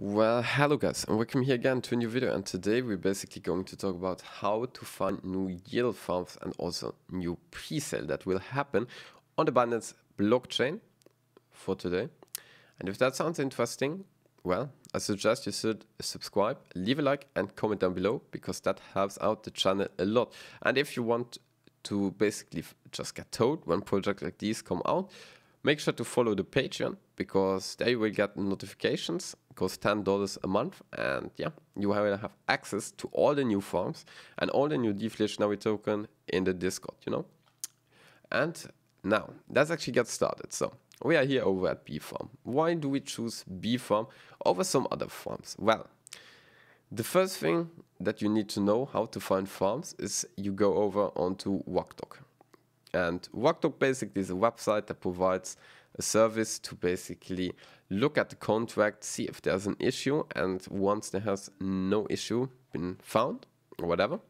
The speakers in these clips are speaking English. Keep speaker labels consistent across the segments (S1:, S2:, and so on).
S1: Well, hello guys, and welcome here again to a new video. And today we're basically going to talk about how to find new yield farms and also new pre-sale that will happen on the Binance blockchain for today. And if that sounds interesting, well, I suggest you should subscribe, leave a like, and comment down below because that helps out the channel a lot. And if you want to basically just get told when projects like these come out, make sure to follow the Patreon because there you will get notifications. It costs $10 a month. And yeah, you will have access to all the new farms and all the new deflationary token in the Discord, you know? And now, let's actually get started. So, we are here over at BEE Farm. Why do we choose BEE Farm over some other farms? Well, the first thing that you need to know how to find farms is you go over onto RugDoc. And RugDoc basically is a website that provides a service to basically look at the contract, see if there's an issue, and once there has no issue been found or whatever,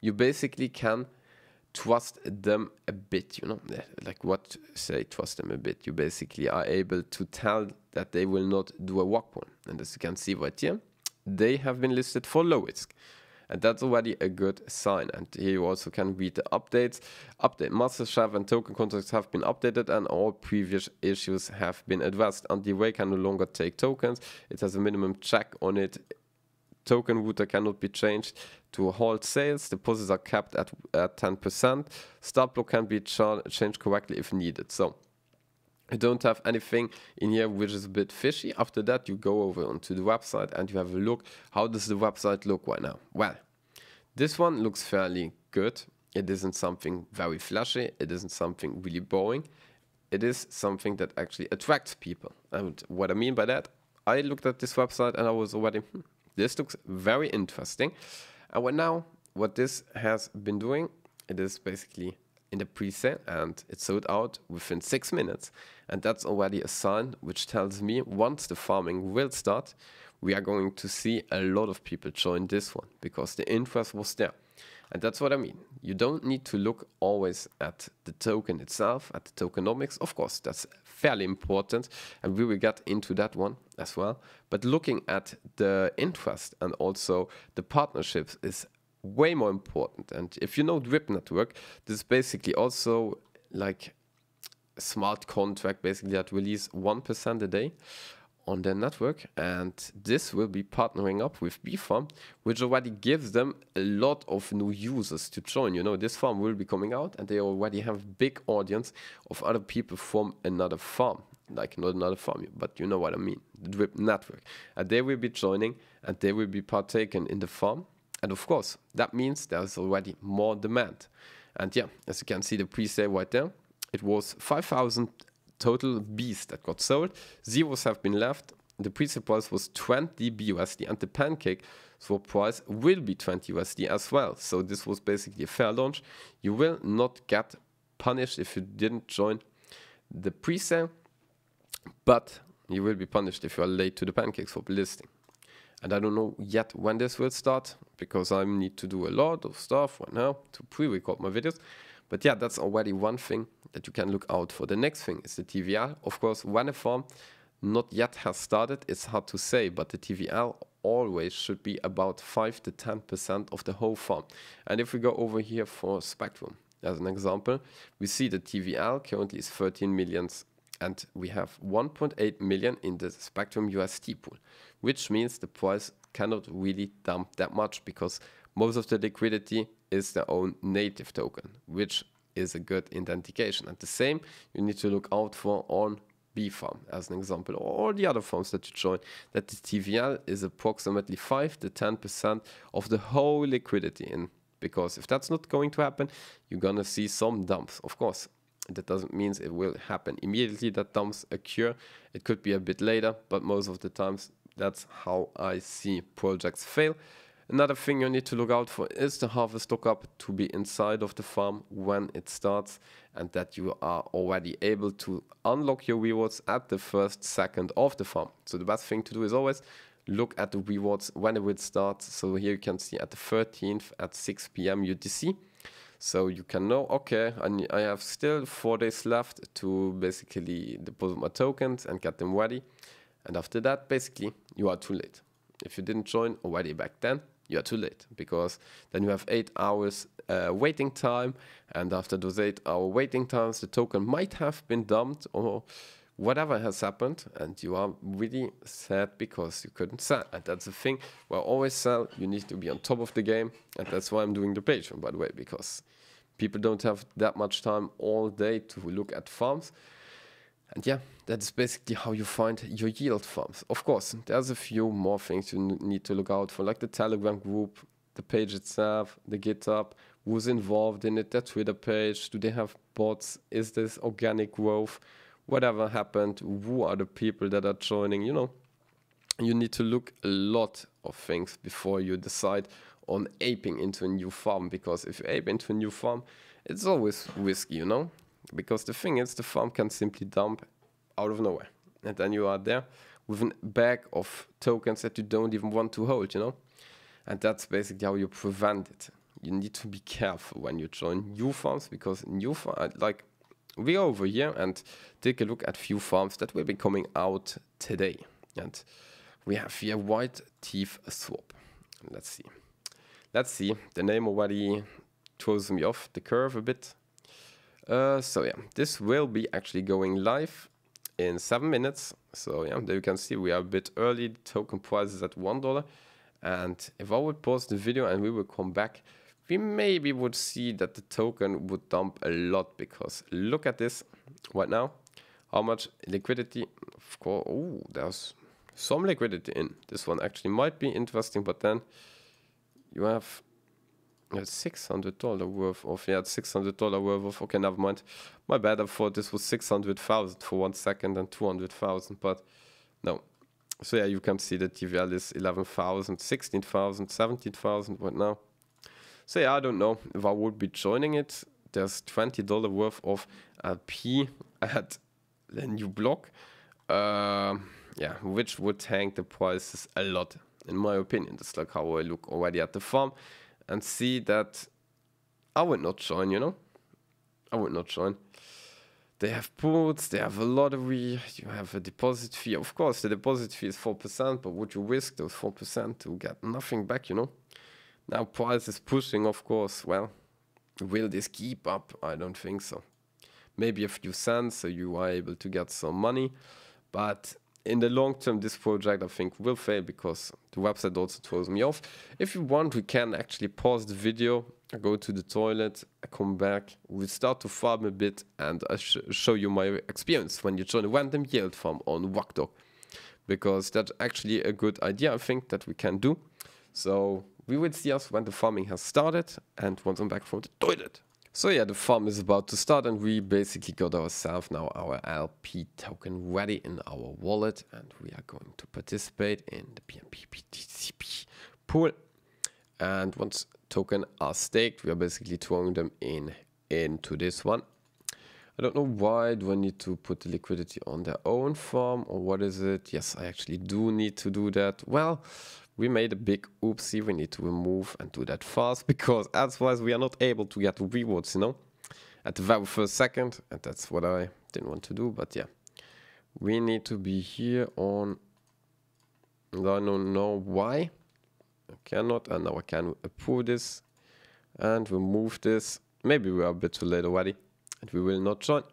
S1: you basically can trust them a bit, you know, like what say trust them a bit. You basically are able to tell that they will not do a rug pull. And as you can see right here, they have been listed for low risk and that's already a good sign. And here you also can read the updates. Update master and token contracts have been updated and all previous issues have been addressed. And the way can no longer take tokens. It has a minimum check on it. Token router cannot be changed to halt sales. Deposits are kept at, at 10%. Start block can be changed correctly if needed. So you don't have anything in here which is a bit fishy. After that, you go over onto the website and you have a look. How does the website look right now? Well, this one looks fairly good. It isn't something very flashy. It isn't something really boring. It is something that actually attracts people. And what I mean by that, I looked at this website and I was already, hmm, this looks very interesting. And what now, what this has been doing, it is basically in the pre-sale and it sold out within six minutes. And that's already a sign which tells me once the farming will start, we are going to see a lot of people join this one because the interest was there. And that's what I mean. You don't need to look always at the token itself, at the tokenomics. Of course, that's fairly important, and we will get into that one as well. But looking at the interest and also the partnerships is way more important. And if you know Drip Network, this is basically also like smart contract basically that release 1% a day on their network. And this will be partnering up with BEE Farm which already gives them a lot of new users to join. You know this farm will be coming out and they already have big audience of other people from another farm. Like not another farm but you know what I mean. The drip network. And they will be joining and they will be partaking in the farm and of course, that means there's already more demand. And yeah, as you can see the pre-sale right there, it was 5,000 total Bs that got sold. Zeros have been left. The pre-sale price was 20 BUSD and the pancake swap price will be 20 USD as well. So this was basically a fair launch. You will not get punished if you didn't join the pre-sale, but you will be punished if you are late to the pancake swap listing and I don't know yet when this will start because I need to do a lot of stuff right now to pre-record my videos. But yeah, that's already one thing that you can look out for. The next thing is the TVL. Of course, when a farm not yet has started, it's hard to say, but the TVL always should be about 5 to 10% of the whole farm. And if we go over here for Spectrum, as an example, we see the TVL currently is 13 millions and we have 1.8 million in the Spectrum UST pool, which means the price cannot really dump that much because most of the liquidity is their own native token, which is a good indication. And the same you need to look out for on BEE Farm as an example, or all the other farms that you join, that the TVL is approximately 5 to 10% of the whole liquidity in. Because if that's not going to happen, you're gonna see some dumps, of course. That doesn't mean it will happen immediately that dumps occur. It could be a bit later, but most of the times that's how I see projects fail. Another thing you need to look out for is the harvest lockup to be inside of the farm when it starts and that you are already able to unlock your rewards at the first second of the farm. So the best thing to do is always look at the rewards when it will start. So here you can see at the 13th at 6 p.m. UTC. So you can know, okay, and I have still four days left to basically deposit my tokens and get them ready. And after that, basically, you are too late. If you didn't join already back then, you are too late because then you have eight hours uh, waiting time. And after those eight hour waiting times, the token might have been dumped or whatever has happened. And you are really sad because you couldn't sell. And that's the thing where I always sell, you need to be on top of the game. And that's why I'm doing the Patreon, by the way, because people don't have that much time all day to look at farms. And yeah, that's basically how you find your yield farms. Of course, there's a few more things you need to look out for, like the Telegram group, the page itself, the GitHub, who's involved in it, their Twitter page, do they have bots, is this organic growth, whatever happened, who are the people that are joining, you know. You need to look a lot of things before you decide on aping into a new farm, because if you ape into a new farm, it's always risky, you know? Because the thing is the farm can simply dump out of nowhere and then you are there with a bag of tokens that you don't even want to hold you know? And that's basically how you prevent it. You need to be careful when you join new farms because new farm like we are over here and take a look at few farms that will be coming out today. And we have here white teeth swap let's see. Let's see. The name already throws me off the curve a bit. Uh, so yeah, this will be actually going live in seven minutes. So yeah, there you can see we are a bit early. The token price is at one dollar, and if I would pause the video and we will come back, we maybe would see that the token would dump a lot because look at this right now. How much liquidity? Of course, oh, there's some liquidity in this one. Actually, might be interesting, but then you have six hundred dollar worth of yeah, six hundred dollar worth of okay, never mind. My bad. I thought this was six hundred thousand for one second and two hundred thousand, but no. So yeah, you can see that TVL is 11,000, 16,000, 17,000 right now. So I don't know if I would be joining it. There's $20 worth of LP at the new block. Uh, yeah, which would tank the prices a lot, in my opinion. That's like how I look already at the farm and see that I would not join, you know? I would not join. They have puts, they have a lottery, you have a deposit fee. Of course, the deposit fee is 4%, but would you risk those 4% to get nothing back, you know? Now, price is pushing, of course. Well, will this keep up? I don't think so. Maybe a few cents, so you are able to get some money. But in the long term, this project I think will fail because the website also throws me off. If you want, we can actually pause the video, go to the toilet, come back, we start to farm a bit, and I sh show you my experience when you join a random yield farm on RugDoc. Because that's actually a good idea, I think, that we can do. So we will see us when the farming has started, and once I'm back from the toilet. So yeah, the farm is about to start and we basically got ourselves now our LP token ready in our wallet and we are going to participate in the BTCP pool. And once token are staked, we are basically throwing them in into this one. I don't know why do I need to put the liquidity on their own farm or what is it? Yes, I actually do need to do that. Well, we made a big oopsie. We need to remove and do that fast because otherwise we are not able to get rewards, you know, at the very first second. And that's what I didn't want to do. But yeah, we need to be here on, I don't know why. I cannot, and now I can approve this and remove this. Maybe we are a bit too late already and we will not join.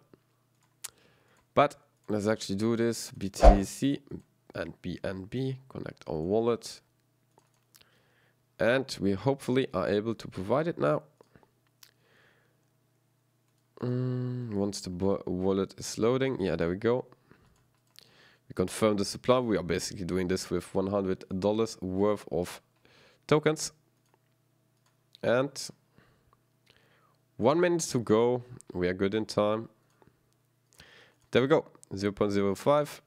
S1: But let's actually do this. BTC and BNB, connect our wallet and we hopefully are able to provide it now. Mm, once the wallet is loading, yeah, there we go. We confirm the supply. We are basically doing this with $100 worth of tokens. And one minute to go. We are good in time. There we go, 0 0.05.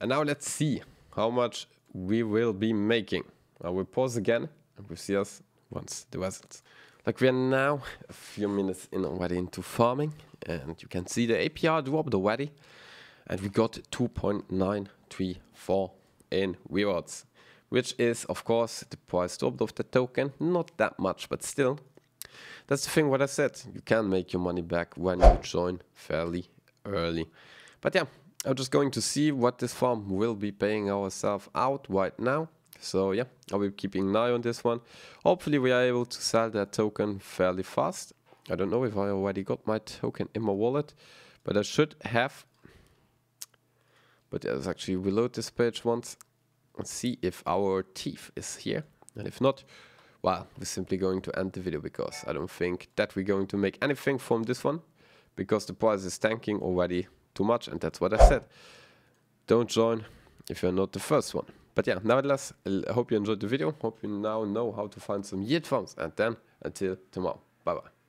S1: And now let's see how much we will be making. I will pause again and we'll see us once the results. Like we are now a few minutes in already into farming and you can see the APR dropped already and we got 2.934 in rewards which is of course the price dropped of the token not that much but still that's the thing what I said you can make your money back when you join fairly early but yeah I'm just going to see what this farm will be paying ourselves out right now. So yeah, I will be keeping an eye on this one. Hopefully we are able to sell that token fairly fast. I don't know if I already got my token in my wallet, but I should have. But let's actually reload this page once and see if our thief is here. And if not, well, we're simply going to end the video because I don't think that we're going to make anything from this one because the price is tanking already too much and that's what I said. Don't join if you're not the first one. But yeah, nevertheless, I hope you enjoyed the video. Hope you now know how to find some yield farms and then until tomorrow. Bye bye.